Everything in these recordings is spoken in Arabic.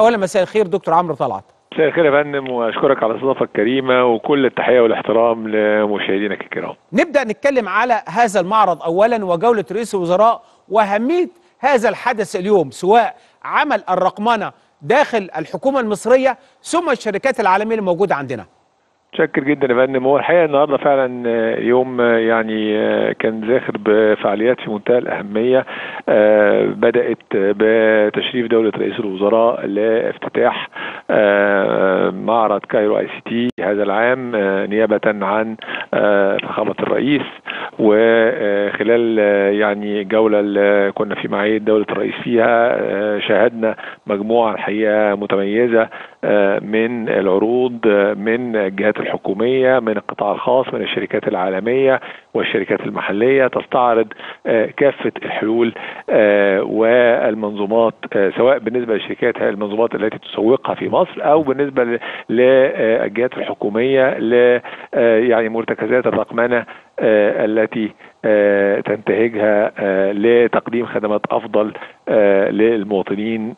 اولا مساء الخير دكتور عمرو طلعت مساء الخير يا فندم وأشكرك على الاستضافه الكريمة وكل التحية والاحترام لمشاهدينك الكرام. نبدأ نتكلم على هذا المعرض اولا وجولة رئيس الوزراء وأهمية هذا الحدث اليوم سواء عمل الرقمنة داخل الحكومة المصرية ثم الشركات العالمية اللي موجوده عندنا. متشكر جدا يا فندم. هو الحقيقة النهارده فعلا يوم يعني كان زاخر بفعاليات في منتهى الأهمية بدأت بتشريف دولة رئيس الوزراء لافتتاح معرض Cairo ICT هذا العام نيابة عن فخامة الرئيس وخلال يعني الجوله اللي كنا في معيه دولة الرئيس فيها شاهدنا مجموعة الحقيقة متميزة من العروض من الجهات الحكومية من القطاع الخاص من الشركات العالمية والشركات المحلية تستعرض كافة الحلول والمنظومات سواء بالنسبة للشركات المنظومات التي تسوقها في مصر أو بالنسبة للجهات الحكومية ل يعني مرتكزات الرقمنة التي تنتهجها لتقديم خدمات أفضل للمواطنين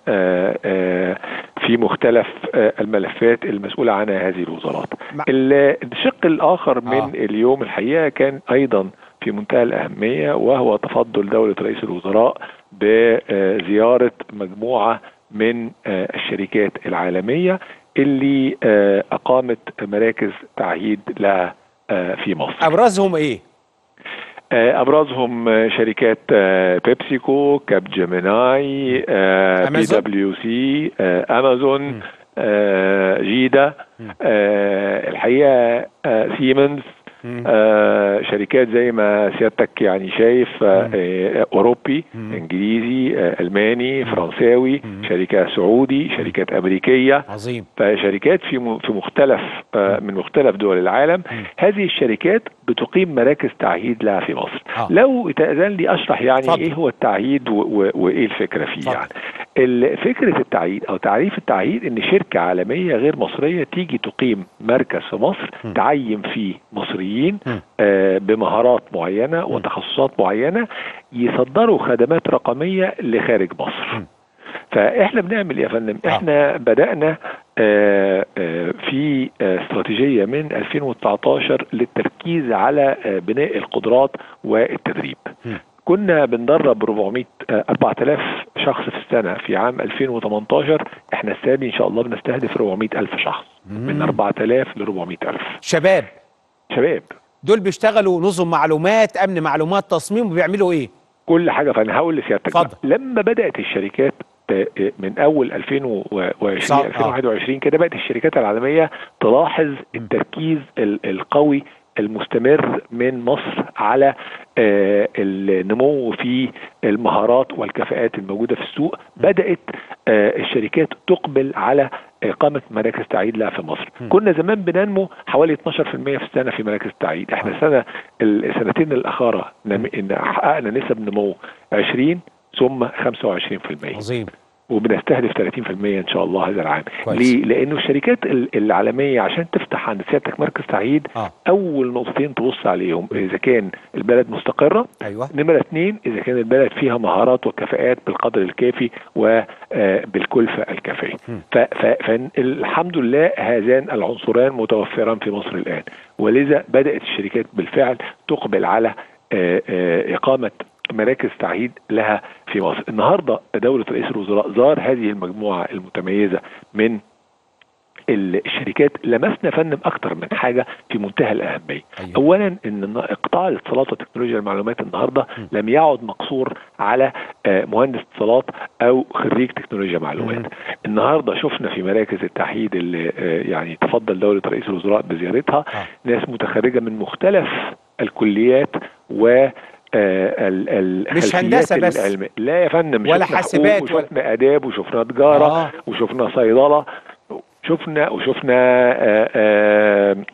في مختلف الملفات المسؤولة عنها هذه الوزارات. الشق الآخر من آه. اليوم الحقيقة كان أيضا في منتهى الأهمية وهو تفضل دولة رئيس الوزراء بزيارة مجموعة من الشركات العالمية اللي أقامت مراكز تعهيد لها في مصر. أبرزهم إيه؟ أبرزهم شركات PepsiCo Capgemini PwC أمازون جيدا الحقيقة سيمنز آه شركات زي ما سيادتك يعني شايف آه أوروبي مم. إنجليزي آه ألماني فرنساوي مم. شركة سعودي شركات أمريكية. عظيم. فشركات في في مختلف آه من مختلف دول العالم. مم. هذه الشركات بتقيم مراكز تعهيد لها في مصر آه. لو تأذن لي أشرح يعني فضل. إيه هو التعهيد وإيه الفكرة فيه فضل. يعني فكرة التعهيد أو تعريف التعهيد إن شركة عالمية غير مصرية تيجي تقيم مركز في مصر م. تعين فيه مصريين آه بمهارات معينة م. وتخصصات معينة يصدروا خدمات رقمية لخارج مصر. م. فإحنا بنعمل يا فندم إحنا آه. بدأنا آه آه في استراتيجية من 2019 للتركيز على بناء القدرات والتدريب. كنا بندرب 400 4000 شخص في السنة في عام 2018 إحنا السنة دي إن شاء الله بنستهدف 400 ألف شخص. مم. من 4000 ل 400 ألف. شباب. شباب. دول بيشتغلوا نظم معلومات أمن معلومات تصميم وبيعملوا إيه؟ كل حاجة فانا هقول لسيادتك. لما بدأت الشركات من أول 2020 2021 كده بدات الشركات العالمية تلاحظ التركيز القوي المستمر من مصر على آه النمو في المهارات والكفاءات الموجودة في السوق. بدأت آه الشركات تقبل على اقامه مراكز تعيين لها في مصر. م. كنا زمان بننمو حوالي 12% في السنة في مراكز التعيين إحنا السنة السنتين الأخيرة حققنا نسب نمو 20 ثم 25% عظيم. وبنستهدف 30% إن شاء الله هذا العام. كويس. ليه؟ لأنه الشركات العالمية عشان تفتح عند سيادتك مركز تعهيد آه. أول نقطتين تبص عليهم. إذا كان البلد مستقرة أيوة. نمرة اثنين إذا كان البلد فيها مهارات وكفاءات بالقدر الكافي وبالكلفه الكافية. فالحمد لله هذان العنصران متوفران في مصر الآن. ولذا بدأت الشركات بالفعل تقبل على إقامة مراكز تعهيد لها في مصر النهارده دولة رئيس الوزراء زار هذه المجموعة المتميزة من الشركات لمسنا فندم أكتر من حاجة في منتهى الأهمية أيوة. اولا إن قطاع الاتصالات وتكنولوجيا المعلومات النهارده م. لم يعد مقصور على مهندس اتصالات أو خريج تكنولوجيا معلومات م. النهارده شفنا في مراكز التعهيد اللي يعني تفضل دولة رئيس الوزراء بزيارتها آه. ناس متخرجة من مختلف الكليات و مش هندسة بس العلم. لا يا فندم ولا حاسبات وشفنا آداب وشفنا تجارة آه. وشفنا صيدلة شفنا وشفنا آآ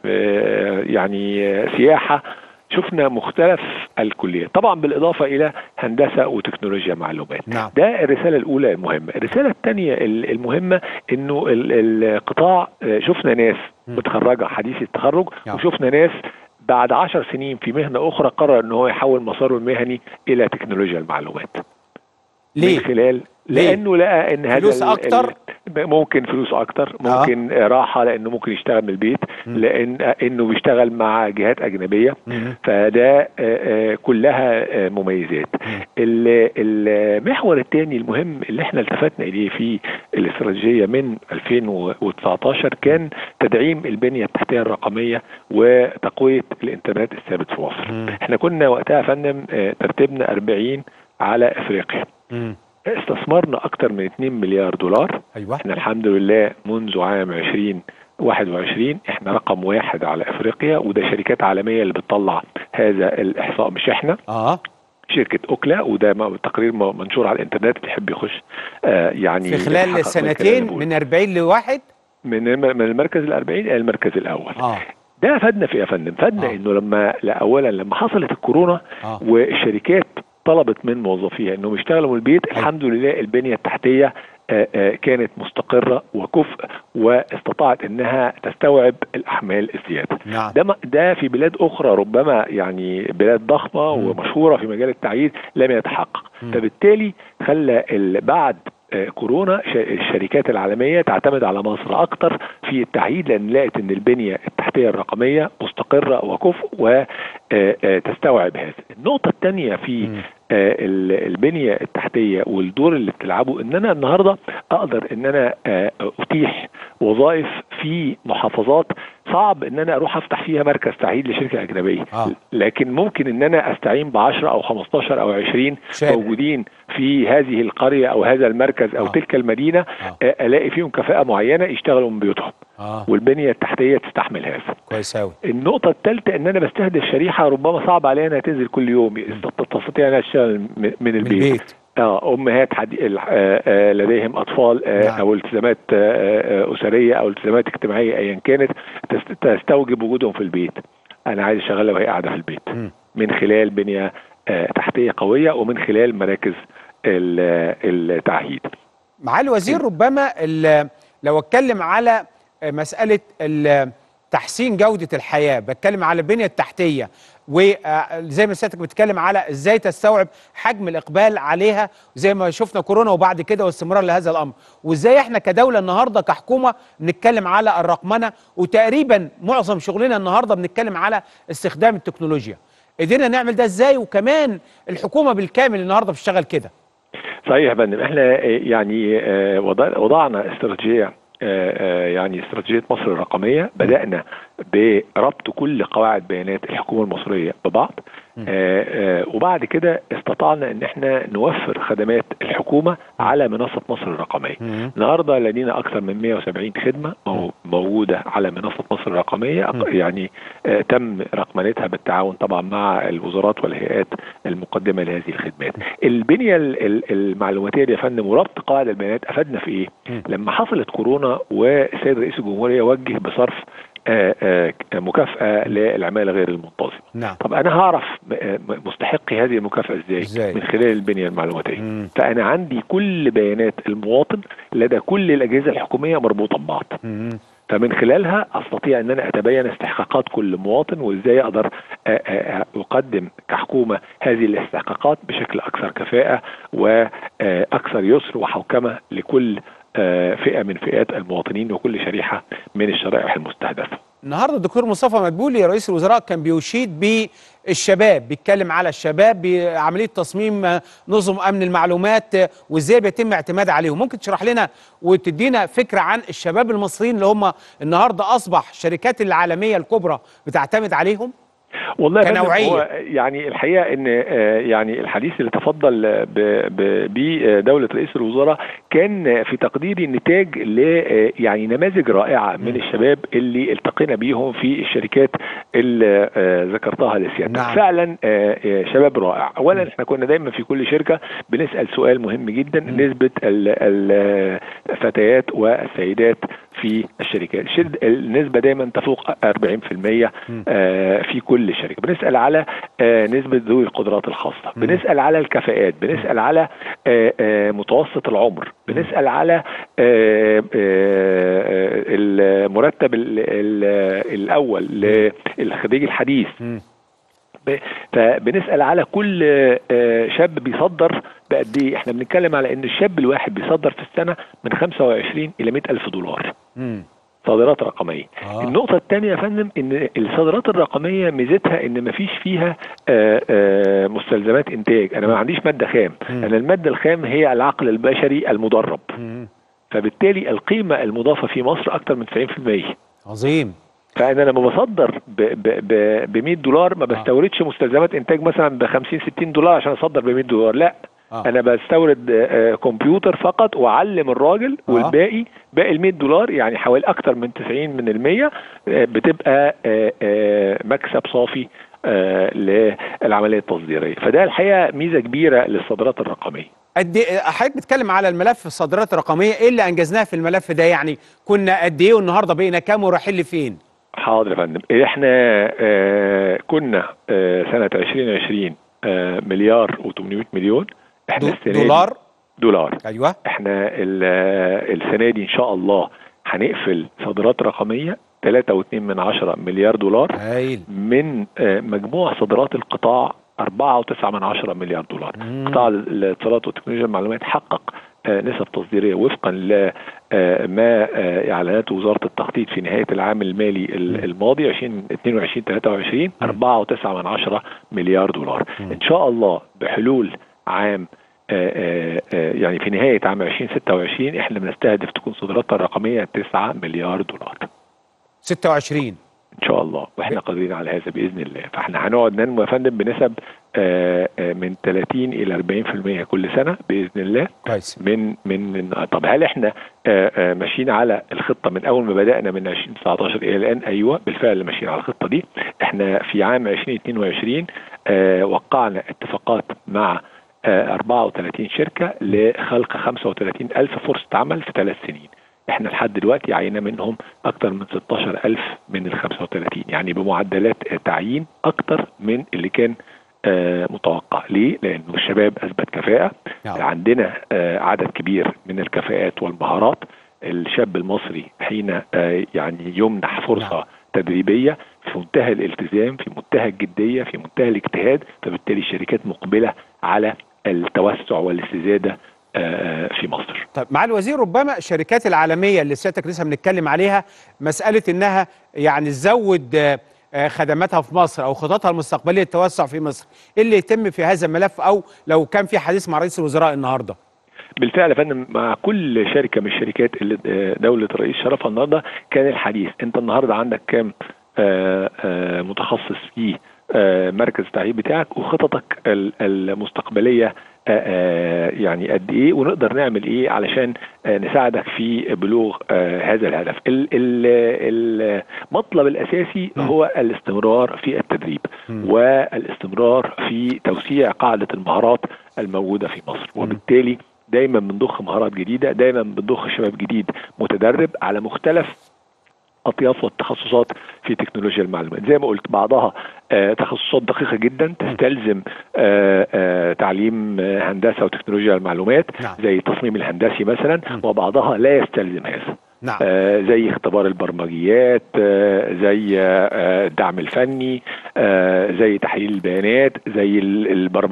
آآ يعني سياحة شفنا مختلف الكليات طبعا بالإضافة إلى هندسة وتكنولوجيا معلومات نعم. ده الرسالة الأولى المهمة الرسالة الثانية المهمة إنه القطاع شفنا ناس متخرجة حديث التخرج نعم. وشفنا ناس بعد عشر سنين في مهنة أخرى قرر أن هو يحول مساره المهني إلى تكنولوجيا المعلومات ليه؟ من خلال لأنه لقى إن هذا فلوس أكتر ممكن فلوس أكتر ممكن آه. راحة لأنه ممكن يشتغل من البيت م. لأن إنه بيشتغل مع جهات أجنبية م. فده كلها مميزات المحور الثاني المهم اللي إحنا التفتنا إليه في الاستراتيجية من 2019 كان تدعيم البنية التحتية الرقمية وتقوية الإنترنت الثابت في مصر م. إحنا كنا وقتها فندم ترتيبنا 40 على إفريقيا م. استثمرنا أكتر من 2 مليار دولار أيوة. إحنا الحمد لله منذ عام 20 21 إحنا رقم واحد على إفريقيا وده شركات عالمية اللي بتطلع هذا الإحصاء مش إحنا آه شركة أوكلا وده تقرير منشور على الإنترنت اللي يحب يخش آه يعني في خلال سنتين من 40 لواحد من من المركز ال 40 إلى المركز الأول آه ده فادنا في يا فندم؟ فادنا آه. إنه لما اولا لما حصلت الكورونا آه. والشركات طلبت من موظفيها إنهم يشتغلوا من البيت الحمد لله البنية التحتية كانت مستقرة وكفء واستطاعت إنها تستوعب الأحمال الزيادة نعم. ده ده في بلاد أخرى ربما يعني بلاد ضخمة م. ومشهورة في مجال التعيين لم يتحقق م. فبالتالي خلى بعد كورونا الشركات العالمية تعتمد على مصر أكتر في التعيين لأن لقت إن البنية التحتية الرقمية مستقرة وكفء وتستوعب هذا. النقطة الثانية في البنية التحتية والدور اللي بتلعبه إن أنا النهارده أقدر إن أنا أتيح وظائف في محافظات صعب إن أنا أروح أفتح فيها مركز تعيين لشركة أجنبية آه. لكن ممكن إن أنا أستعين ب 10 أو 15 أو 20 شاب. موجودين في هذه القرية أو هذا المركز أو آه. تلك المدينة آه. ألاقي فيهم كفاءة معينة يشتغلوا من بيوتهم آه والبنية التحتية تستحمل هذا كويس قوي النقطة الثالثة إن أنا بستهدف شريحة ربما صعب عليها إنها تنزل كل يوم تستطيع إنها تشتغل من من البيت. آه امهات حدي... آه آه لديهم أطفال آه نعم. أو التزامات أسرية أو التزامات اجتماعية ايا كانت تست... تستوجب وجودهم في البيت أنا عايز أشغلها وهي قاعدة في البيت م. من خلال بنية تحتية قوية ومن خلال مراكز التعهيد معالي الوزير ربما لو أتكلم على مسألة ال- تحسين جودة الحياة بتكلم على البنية التحتية وزي ما سيادتك بتتكلم على إزاي تستوعب حجم الإقبال عليها زي ما شفنا كورونا وبعد كده واستمرار لهذا الأمر. وإزاي إحنا كدولة النهارده كحكومة بنتكلم على الرقمنة وتقريبا معظم شغلنا النهارده بنتكلم على استخدام التكنولوجيا. قدرنا نعمل ده إزاي؟ وكمان الحكومة بالكامل النهارده بتشتغل كده. صحيح يا فندم. إحنا يعني آه، وضع- وضعنا استراتيجية آه، آه، يعني استراتيجية مصر الرقمية. بدأنا بربط كل قواعد بيانات الحكومة المصرية ببعض. آه، آه، وبعد كده استطعنا إن إحنا نوفر خدمات الحكومة على منصة مصر الرقمية. النهارده لدينا أكثر من 170 خدمة مو- موجودة على منصة مصر الرقمية. يعني آه، تم رقمنتها بالتعاون طبعا مع الوزارات والهيئات المقدمة لهذه الخدمات. البنية ال- ال- المعلوماتية دي يا فندم وربط قواعد البيانات أفادنا في إيه؟ لما حصلت كورونا والسيد رئيس الجمهورية وجه بصرف آه، آه، مكافأة للعمالة غير المنتظمة. نعم طب أنا هعرف م- مستحقي هذه المكافأة إزاي؟ إزاي؟ من خلال البنية المعلوماتية. مم. فأنا عندي كل بيانات المواطن لدى كل الأجهزة الحكومية مربوطة ببعض. مم. فمن خلالها أستطيع أن أنا أتبين استحقاقات كل مواطن وإزاي أقدر آه، آه، أقدم كحكومة هذه الاستحقاقات بشكل أكثر كفاءة وأكثر يسر وحوكمة لكل آه، فئة من فئات المواطنين وكل شريحة من الشرائح المستهدفة. النهارده الدكتور مصطفى مدبولي رئيس الوزراء كان بيشيد بالشباب بيتكلم على الشباب بعملية تصميم آه، نظم أمن المعلومات آه، وإزاي بيتم اعتماد عليهم ممكن تشرح لنا وتدينا فكرة عن الشباب المصريين اللي هم النهارده أصبح الشركات العالمية الكبرى بتعتمد عليهم والله كنوعية. هو يعني الحقيقة إن آه، يعني الحديث اللي تفضل آه، ب- ب- بدوله رئيس الوزراء كان في تقديري نتاج ل آه، يعني نماذج رائعة من الشباب اللي التقينا بيهم في الشركات اللي آه، ذكرتها لسيادتك. نعم. فعلا آه، آه، شباب رائع. اولا إحنا كنا دايما في كل شركة بنسأل سؤال مهم جدا نسبة ال- الفتيات والسيدات في الشركات النسبة دايما تفوق 40% آه، في كل شركة. بنسأل على آه، نسبة ذوي القدرات الخاصة. بنسأل على الكفاءات. بنسأل على آه، متوسط العمر. بنسأل على المرتب ال- ال- الأول للخريج الحديث. فبنسال على كل آه، شاب بيصدر بقد إيه إحنا بنتكلم على إن الشاب الواحد بيصدر في السنة من 25 إلى 100 ألف دولار مم. صادرات رقمية آه. النقطة الثانية يا فندم إن الصادرات الرقمية ميزتها إن ما فيش فيها آه، آه، مستلزمات إنتاج أنا ما عنديش مادة خام مم. أنا المادة الخام هي العقل البشري المدرب مم. فبالتالي القيمة المضافة في مصر أكثر من 90% عظيم فانا لما بصدر ب 100 دولار ما بستوردش مستلزمات إنتاج مثلا ب 50 60 دولار عشان أصدر ب 100 دولار لأ. آه. أنا بستورد آه، كمبيوتر فقط وأعلم الراجل آه. والباقي باقي ال 100 دولار يعني حوالي أكتر من 90 من المية آه، بتبقى آه، آه، مكسب صافي آه، للعملية التصديرية. فده الحقيقة ميزة كبيرة للصادرات الرقمية. قد إيه- حضرتك بتتكلم على الملف الصادرات الرقمية إيه اللي أنجزناه في الملف ده؟ يعني كنا قد إيه والنهاردة بقينا كام ورايحين لفين؟ حاضر يا فندم. إحنا آه كنا آه سنة 2020 آه مليار و800 مليون. إحنا دي- دولار؟ دولار. أيوه. إحنا ال- السنة دي إن شاء الله هنقفل صادرات رقمية 3.2 من عشرة مليار دولار. هايل. من مجموع صادرات القطاع 4.9 من عشرة مليار دولار. مم. قطاع الاتصالات وتكنولوجيا المعلومات حقق نسب تصديرية وفقا لما إعلانات وزارة التخطيط في نهاية العام المالي ال- الماضي 2022 23 4.9 من عشرة مليار دولار. إن شاء الله بحلول عام آه، آه، آه، يعني في نهاية عام 2026 إحنا بنستهدف تكون صادراتنا الرقمية 9 مليار دولار. 26 ان شاء الله. وإحنا قادرين على هذا بإذن الله. فإحنا هنقعد ننمو يا فندم بنسب آه، آه، من 30 إلى 40% كل سنة بإذن الله. كويس. من من طب هل إحنا آه، ماشيين على الخطة من أول ما بدأنا من 2019 إلى الآن؟ أيوه بالفعل ماشيين على الخطة دي. إحنا في عام 2022 آه، وقعنا اتفاقات مع آه، 34 شركة لخلق 35 ألف فرصة عمل في ثلاث سنين. إحنا لحد دلوقتي عينا منهم أكتر من 16 ألف من ال 35 يعني بمعدلات تعيين أكتر من اللي كان آه، متوقع ليه؟ لأنه الشباب أثبت كفاءة نعم. عندنا آه، عدد كبير من الكفاءات والمهارات الشاب المصري حين آه، يعني يمنح فرصة نعم. تدريبية في منتهى الالتزام في منتهى الجدية في منتهى الاجتهاد فبالتالي الشركات مقبلة على التوسع والاستزادة آه، في مصر طيب مع الوزير ربما الشركات العالمية اللي سيادتك لسه بنتكلم عليها مسألة إنها يعني تزود آه، آه، خدماتها في مصر أو خططها المستقبلية للتوسع في مصر إيه اللي يتم في هذا الملف؟ أو لو كان في حديث مع رئيس الوزراء النهارده. بالفعل يا فندم مع كل شركة من الشركات اللي آه، دولة الرئيس شرفها النهارده كان الحديث أنت النهارده عندك كام آه، آه، متخصص في آه، مركز التعيين بتاعك وخططك ال- المستقبلية آه، آه، يعني قد إيه ونقدر نعمل إيه علشان آه، نساعدك في بلوغ آه، هذا الهدف ال- ال- المطلب الأساسي. هو الاستمرار في التدريب. والاستمرار في توسيع قاعدة المهارات الموجودة في مصر وبالتالي دايما بنضخ مهارات جديدة دايما بنضخ شباب جديد متدرب على مختلف اطياف والتخصصات في تكنولوجيا المعلومات زي ما قلت بعضها آه تخصصات دقيقة جدا تستلزم آه آه تعليم هندسة وتكنولوجيا المعلومات نعم. زي التصميم الهندسي مثلا. وبعضها لا يستلزم هذا نعم آه زي اختبار البرمجيات آه زي آه الدعم الفني آه زي تحليل البيانات زي.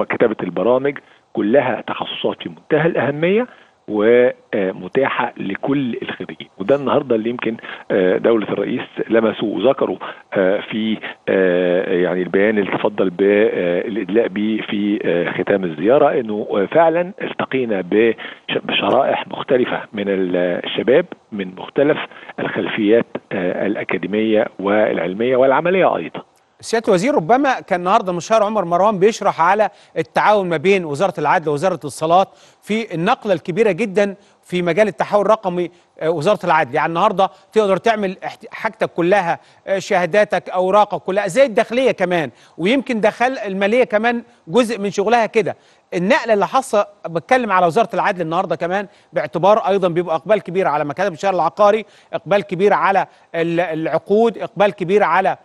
كتابة البرامج كلها تخصصات في منتهى الأهمية ومتاحة لكل الخريجين. وده النهارده اللي يمكن آه، دولة الرئيس لمسوا وذكروا آه، في آه، يعني البيان اللي تفضل بالادلاء به في ختام الزيارة إنه فعلا التقينا بش- بشرائح مختلفة من ال- الشباب من مختلف الخلفيات الأكاديمية والعلمية والعملية أيضا. سياده الوزير ربما كان النهارده مشار عمر مروان بيشرح على التعاون ما بين وزاره العدل ووزاره الاتصالات في النقله الكبيره جدا في مجال التحول الرقمي آه، وزاره العدل. يعني النهارده تقدر تعمل حاجتك كلها آه، شهاداتك اوراقك كلها زي الداخليه كمان. ويمكن دخل الماليه كمان جزء من شغلها كده. النقله اللي حاصله بتكلم على وزاره العدل النهارده كمان باعتبار أيضا بيبقى اقبال كبير على مكاتب الشهر العقاري اقبال كبير على ال- العقود اقبال كبير على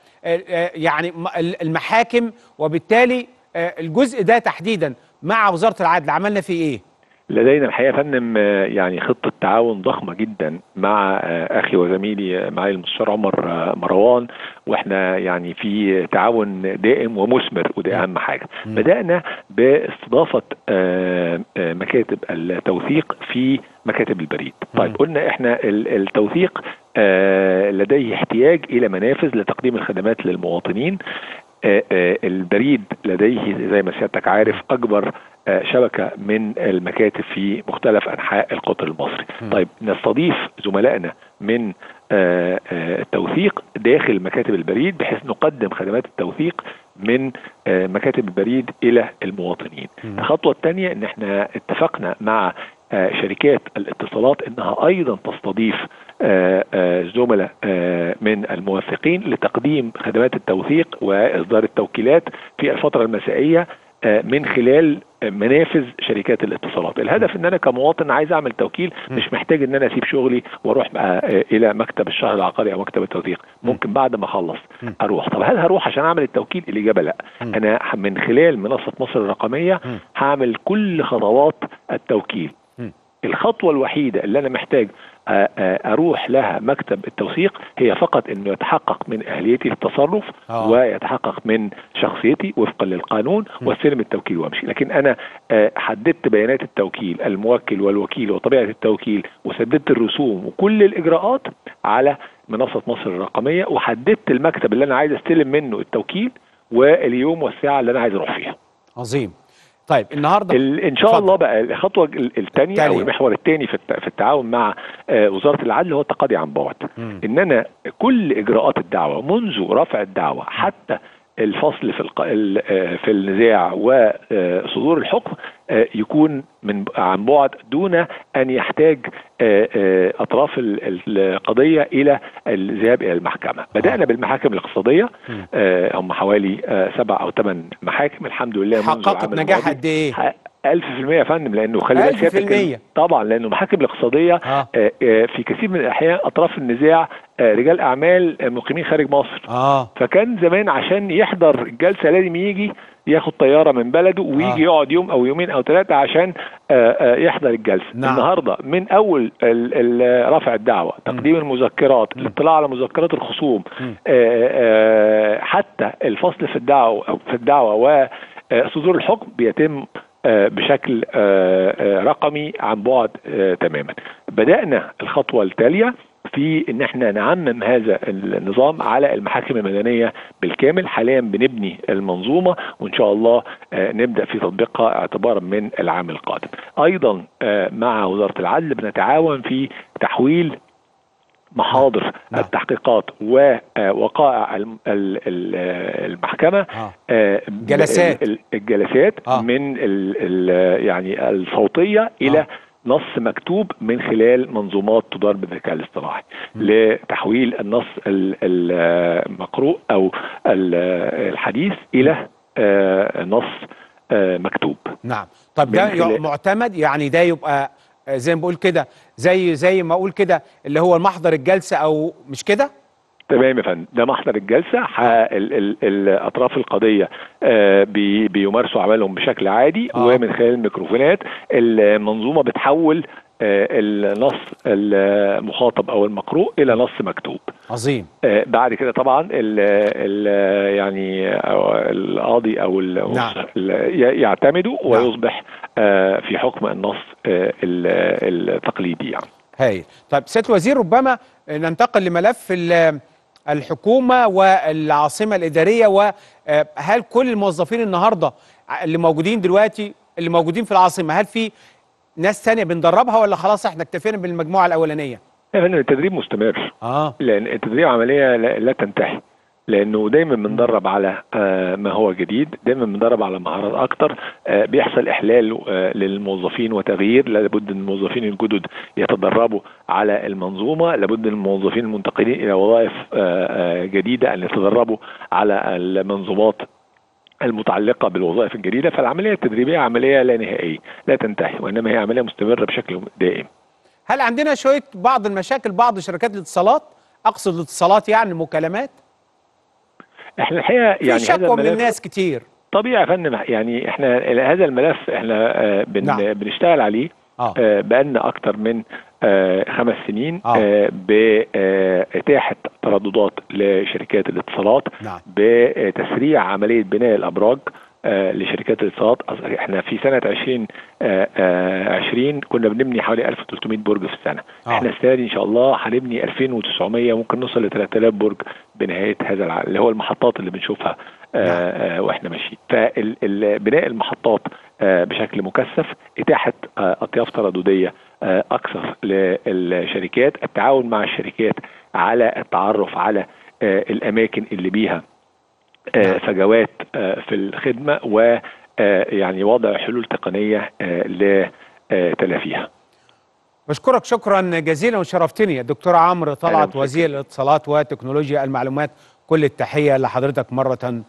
يعني المحاكم وبالتالي آه، الجزء ده تحديدا مع وزارة العدل عملنا فيه إيه؟ لدينا الحقيقة يا فندم يعني خطة تعاون ضخمة جدا مع أخي وزميلي معالي المستشار عمر مروان وإحنا يعني في تعاون دائم ومثمر وده أهم حاجة م. بدأنا باستضافة مكاتب التوثيق في مكاتب البريد م. طيب قلنا إحنا التوثيق لديه احتياج إلى منافذ لتقديم الخدمات للمواطنين البريد لديه زي ما سيادتك عارف أكبر شبكة من المكاتب في مختلف أنحاء القطر المصري. طيب نستضيف زملائنا من التوثيق داخل مكاتب البريد بحيث نقدم خدمات التوثيق من مكاتب البريد إلى المواطنين. الخطوة الثانية إن إحنا اتفقنا مع شركات الاتصالات إنها أيضا تستضيف زملاء من الموثقين لتقديم خدمات التوثيق وإصدار التوكيلات في الفترة المسائية من خلال منافذ شركات الاتصالات. الهدف إن أنا كمواطن عايز أعمل توكيل مش محتاج إن أنا أسيب شغلي وأروح إلى مكتب الشهر العقاري أو مكتب التوثيق. ممكن بعد ما أخلص أروح. طب هل هروح عشان أعمل التوكيل؟ الإجابة لا. أنا من خلال منصة مصر الرقمية هعمل كل خطوات التوكيل. الخطوة الوحيدة اللي أنا محتاج أروح لها مكتب التوثيق هي فقط إنه يتحقق من أهليتي للتصرف أوه. ويتحقق من شخصيتي وفقا للقانون واستلم التوكيل وأمشي. لكن أنا حددت بيانات التوكيل الموكل والوكيل وطبيعة التوكيل وسددت الرسوم وكل الإجراءات على منصة مصر الرقمية وحددت المكتب اللي أنا عايز أستلم منه التوكيل واليوم والساعة اللي أنا عايز أروح فيها. عظيم. طيب النهارده إن شاء فضل. الله بقى الخطوة الثانية أو المحور الثاني في في التعاون مع وزارة العدل هو التقاضي عن بعد. إن أنا كل إجراءات الدعوة منذ رفع الدعوة حتى الفصل في الق... في النزاع وصدور الحكم يكون من عن بعد دون أن يحتاج أطراف القضية إلى الذهاب إلى المحكمة. بدأنا بالمحاكم الاقتصادية هم حوالي سبع أو ثمان محاكم الحمد لله حققت نجاح قد إيه؟ 1000% يا فندم لأنه خلي بالك طبعا لأنه المحاكم الاقتصادية آه. آه في كثير من الأحيان أطراف النزاع آه رجال أعمال مقيمين خارج مصر آه. فكان زمان عشان يحضر الجلسه لازم يجي ياخد طيارة من بلده ويجي آه. يقعد يوم أو يومين أو ثلاثة عشان آه يحضر الجلسة. نعم. النهارده من أول ال ال رفع الدعوة تقديم المذكرات الاطلاع على مذكرات الخصوم حتى الفصل في الدعوة في الدعوة وصدور الحكم بيتم بشكل رقمي عن بعد تماما. بدأنا الخطوة التالية. في إن إحنا نعمم هذا النظام على المحاكم المدنية بالكامل حاليا بنبني المنظومة وإن شاء الله نبدأ في تطبيقها اعتبارا من العام القادم أيضا مع وزارة العدل بنتعاون في تحويل محاضر نعم. التحقيقات ووقائع آه. جلسات الجلسات آه. من ال ال يعني الصوتية إلى آه. نص مكتوب من خلال منظومات تدار بالذكاء الاصطناعي لتحويل النص المقروء أو الحديث إلى نص مكتوب. نعم. طب ده معتمد؟ يعني ده يبقى زي ما بقول كده زي زي ما أقول كده اللي هو محضر الجلسة أو مش كده؟ تمام يا فندم. ده محضر الجلسة. ال ال الأطراف القضية آه بي بيمارسوا عملهم بشكل عادي آه. ومن خلال الميكروفونات. المنظومة بتحول آه النص المخاطب أو المقروء إلى نص مكتوب. عظيم. آه بعد كده طبعا ال ال يعني القاضي أو نعم. يعتمدوا نعم. ويصبح آه في حكم النص التقليدي يعني. هاي طيب سيادة الوزير ربما ننتقل لملف الحكومة والعاصمة الإدارية وهل كل الموظفين النهارده اللي موجودين دلوقتي اللي موجودين في العاصمة هل في ناس ثانية بندربها ولا خلاص إحنا اكتفينا بالمجموعة الأولانية؟ التدريب مستمر. آه. لأن التدريب عملية لا تنتهي. لأنه دايما بندرب على ما هو جديد دايما بندرب على مهارات أكتر. بيحصل إحلال للموظفين وتغيير. لابد إن الموظفين الجدد يتدربوا على المنظومة. لابد إن الموظفين المنتقلين إلى وظائف جديدة أن يتدربوا على المنظومات المتعلقة بالوظائف الجديدة. فالعملية التدريبية عملية لا نهائية لا تنتهي وإنما هي عملية مستمرة بشكل دائم. هل عندنا شوية بعض المشاكل بعض شركات الاتصالات؟ أقصد الاتصالات يعني المكالمات. إحنا الحقيقة يعني في شكوى من الناس كتير طبيعي يا فندم يعني إحنا هذا الملف إحنا آه بن نعم. بنشتغل عليه آه. آه بقالنا أكتر من آه خمس سنين آه. باتاحه ترددات لشركات الاتصالات نعم. بتسريع عملية بناء الأبراج آه لشركات الاتصالات. إحنا في سنة 20 آه آه 20 كنا بنبني حوالي 1300 برج في السنة. آه. إحنا السنة دي إن شاء الله هنبني 2900 ممكن نوصل ل 3000 برج بنهاية هذا العام اللي هو المحطات اللي بنشوفها آه وإحنا ماشيين. فبناء المحطات آه بشكل مكثف إتاحة آه أطياف ترددية آه أكثر للشركات التعاون مع الشركات على التعرف على آه الأماكن اللي بيها. آه فجوات آه في الخدمة و يعني وضع حلول تقنية آه لتلافيها بشكرك شكرا جزيلا وشرفتني. الدكتور عمرو طلعت وزير الاتصالات وتكنولوجيا المعلومات. كل التحية لحضرتك مرة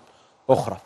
أخرى.